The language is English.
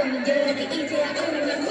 When you're gonna do it, I'm gonna